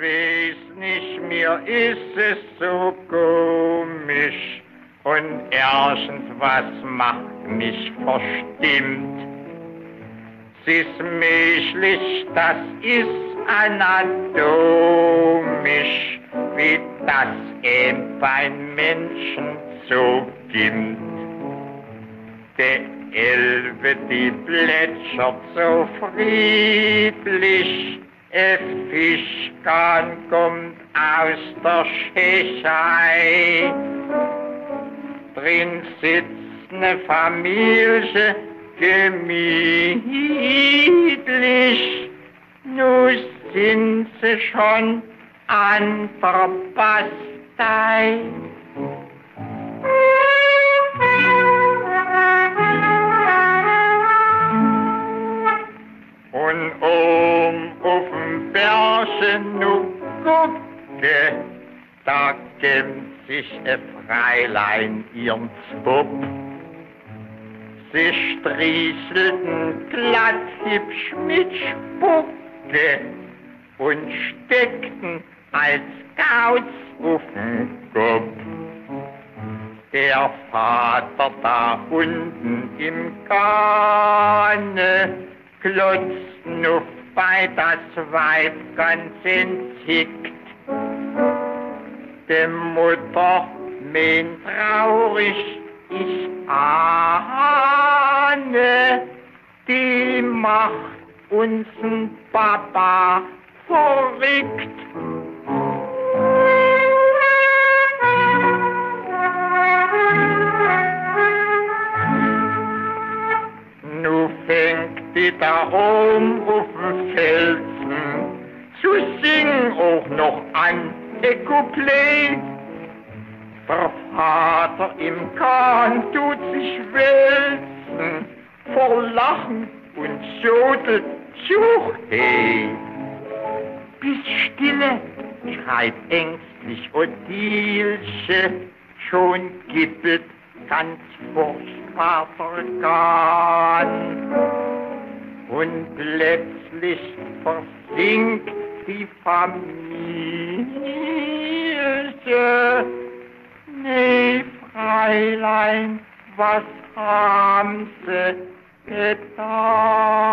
Weiß nicht, mir ist es so komisch. Und erstens, was macht mich verstimmt? Ist menschlich, das ist anatomisch, wie das eben beim Menschen so gibt. Der Elbe, die plätschert so friedlich, ein Fischkahn kommt aus der Tschechei. Drin sitzt ne Familie, gemütlich. Nu sind sie schon an der Bastei. Bergen nu gucke, da kämmt sich ein Freilein ihrem Zpupp. Sie strieselten glatt hübsch mit Spucke und steckten als Kauz auf den Kopf. Der Vater da unten im Kahne klotzt nur bei das Weib ganz entzickt. Die Mutter mein traurig ich ahne, die macht uns'n Papa verrückt. Fängt die da rum auf dem Felsen zu singen auch noch ein Couplet. Der Vater im Kahn tut sich wälzen vor Lachen und jodelt Tjuch, hey. Bis stille, schreit ängstlich Odilche, schon gippelt ganz furchtbar vergangen. Und plötzlich versinkt die Familie. Nee, Fräulein, was haben sie getan?